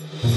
Mm-hmm.